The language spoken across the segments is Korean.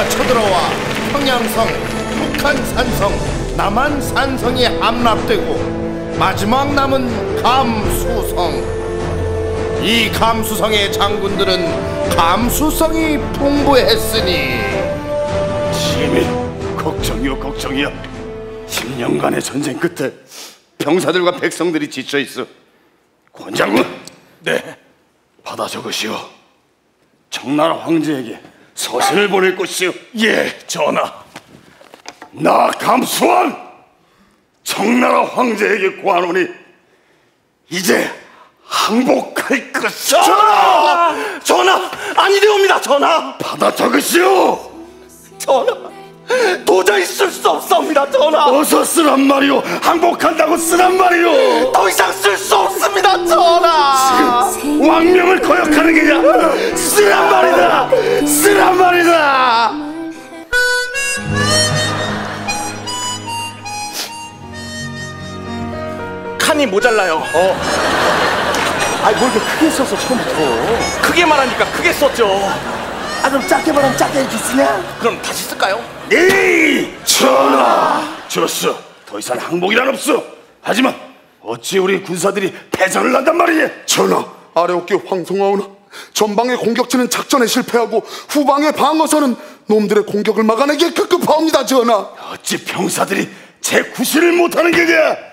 일제가 쳐들어와. 평양성, 북한산성, 남한산성이 함락되고 마지막 남은 감수성. 이 감수성의 장군들은 감수성이 풍부했으니. 지미 걱정이요 걱정이야 10년간의 전쟁 끝에 병사들과 백성들이 지쳐있어. 권장군! 네. 받아 적으시오. 청나라 황제에게 서신을 보낼 것이오. 예 전하. 나 감수한 청나라 황제에게 구하노니 이제 항복할 것이오. 전하! 전하 아니되옵니다 전하. 받아 적으시오. 전하 도저히 쓸 수 없사옵니다 전하. 어서 쓰란 말이오. 항복한다고 쓰란 말이오. 더 이상 쓸 수 없습니다 전하. 지금 왕명을 거역하는 게냐 쓰란 칸이 모자라요. 어. 아니 뭘 이렇게 크게 썼어 처음부터 크게 말하니까 크게 썼죠. 아 그럼 작게 말하면 작게 이렇게 쓰냐? 그럼 다시 쓸까요? 에이 전하 좋소 더 이상 항복이란 없어 하지만 어찌 우리 군사들이 패전을 한단 말이냐 전하 아래 어깨 황송하오나 전방의 공격치는 작전에 실패하고 후방의 방어선은 놈들의 공격을 막아내기에 급급하옵니다 전하 어찌 병사들이 제 구실을 못하는 게냐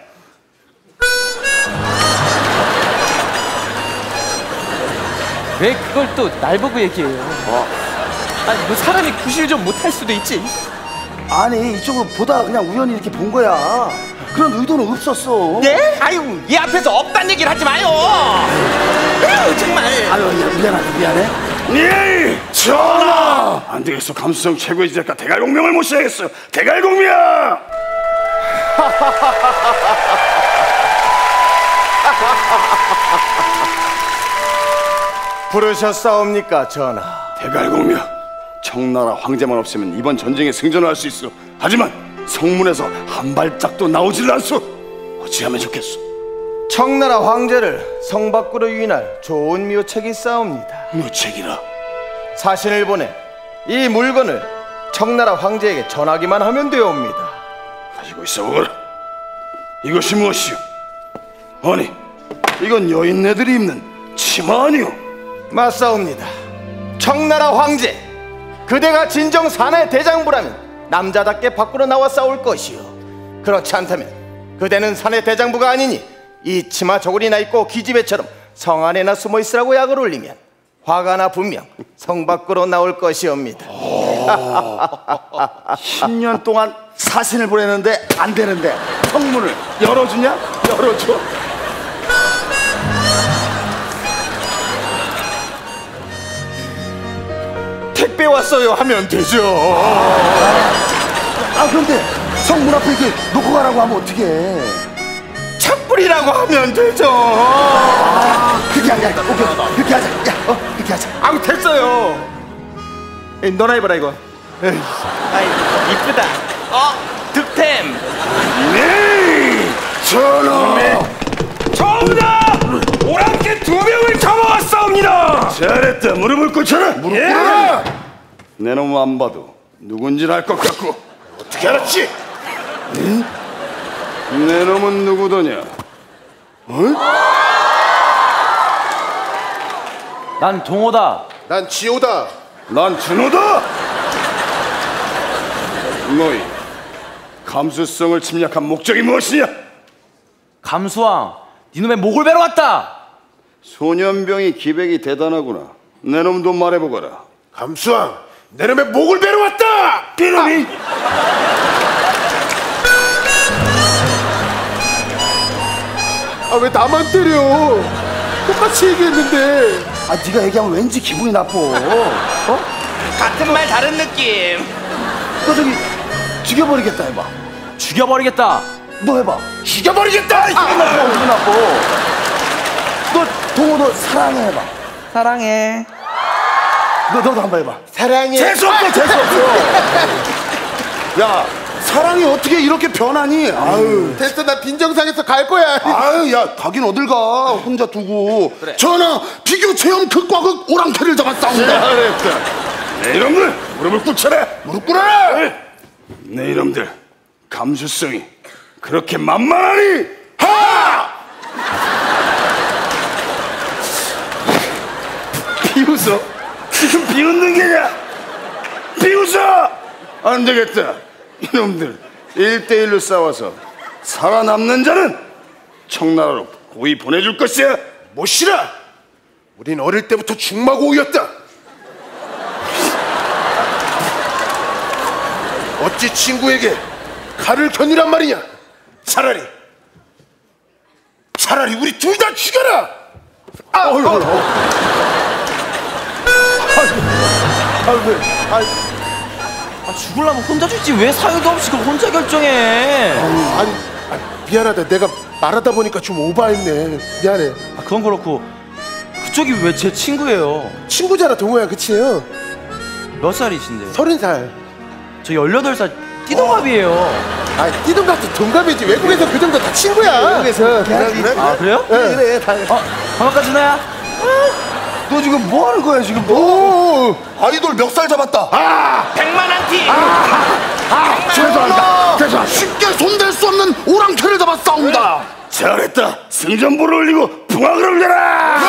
왜 그걸 또 날 보고 얘기해요? 아니 뭐 사람이 구실 좀 못할 수도 있지. 아니 이쪽으로 보다 그냥 우연히 이렇게 본 거야 그런 의도는 없었어 네? 아유, 이 앞에서 없단 얘기를 하지 마요. 아유, 정말. 아유 야, 미안하다 미안해 예 전하 안 되겠어 감수성 최고의 지작가 대갈공명을 모셔야겠어 대갈공명 부르셨사옵니까 전하? 대갈공명 청나라 황제만 없으면 이번 전쟁에 승전을 할수 있어. 하지만 성문에서 한 발짝도 나오질 않소. 어찌하면 좋겠소? 청나라 황제를 성 밖으로 유인할 좋은 묘책이 싸웁니다. 무책이라? 사신을 보내 이 물건을 청나라 황제에게 전하기만 하면 되옵니다. 가지고 있어 보거라. 이것이 무엇이오? 아니 이건 여인네들이 입는 치마 아니오 맞사옵니다. 청나라 황제 그대가 진정 사나의 대장부라면 남자답게 밖으로 나와 싸울 것이요 그렇지 않다면 그대는 사내 대장부가 아니니 이 치마 저고리나 입고 기집애처럼 성 안에나 숨어 있으라고 약을 올리면 화가 나 분명 성 밖으로 나올 것이옵니다. 10년 동안 사신을 보내는데 안 되는데 성문을 열어주냐? 열어줘 택배 왔어요 하면 되죠. 아 그런데 성문 앞에 이렇게 놓고 가라고 하면 어떡해? 착불이라고 하면 되죠. 그렇게 하자 오케이. 그렇게 하자. 야 어, 그렇게 하자. 아우 됐어요. 에이, 너나 해봐라 이거. 에이. 아이, 이쁘다. 어, 득템. 네. 전하! 전하! 오랑캐 두 명을 잡아왔사옵니다! 잘했다. 무릎을 꿇쳐라. 무릎 꿇어라 내 놈 안 봐도 누군지는 알것 같고 어떻게 알았지? 응? 네 놈은 누구더냐? 난 동호다. 난 지호다 난 준호다! 너희 감수성을 침략한 목적이 무엇이냐? 감수왕, 네놈의 목을 베러 왔다. 소년병이 기백이 대단하구나 네놈도 말해보거라 감수왕 네놈의 목을 베러 왔다 이놈이 아 왜 나만 때려 똑같이 얘기했는데 아 네가 얘기하면 왠지 기분이 나빠 어? 같은 말 다른 느낌. 너 저기 죽여버리겠다 해봐 죽여버리겠다. 너 해봐 죽여버리겠다! 기분 나빠 기분 나빠 너 동호 너 사랑해 해봐 사랑해. 너 너도 한 번 해봐. 사랑해. 재수없고 재수 없어. 야 사랑이 어떻게 이렇게 변하니? 아유. 됐어 나 빈정상에서 갈 거야. 아유 야 가긴 어딜 가? 혼자 두고. 전하 비교 체험 극과 극 오랑캐를 잡았사옵니다. 잘했다 내 이놈들 무릎을 꿇쳐라 무릎 꿇어라! 내 이놈들 감수성이 그렇게 만만하니? 하! 비웃어 지금 비웃는 게냐 비웃어! 안 되겠다. 이놈들 일대일로 싸워서 살아남는 자는 청나라로 고이 보내줄 것이야. 못시라! 우린 어릴 때부터 중마고우였다. 어찌 친구에게 칼을 겨누란 말이냐? 차라리 차라리 우리 둘 다 죽여라! 아, 어, 어, 어. 아, 죽으려면 혼자 죽지. 왜 사유도 없이 그걸 혼자 결정해? 아니 아, 미안하다. 내가 말하다 보니까 좀 오버했네. 미안해. 아, 그건 그렇고. 그쪽이 왜 제 친구예요? 친구잖아 동호야. 그치요 몇 살이신데? 서른 살. 저 18살 띠동갑이에요. 아, 띠동갑도 동갑이지. 외국에서 그 정도 다 친구야. 외국에서. 그래 그래. 아 그래요? 그래 그래. 다 어 반갑다 준아야 너 지금 뭐 하는 거야 지금? 오, 아이돌 멱살 잡았다. 아, 백만한 티 죄송합니다. 죄송합니다. 쉽게 손댈 수 없는 오랑캐를 잡아 싸운다. 잘했다. 승전보를 올리고 풍악을 올려라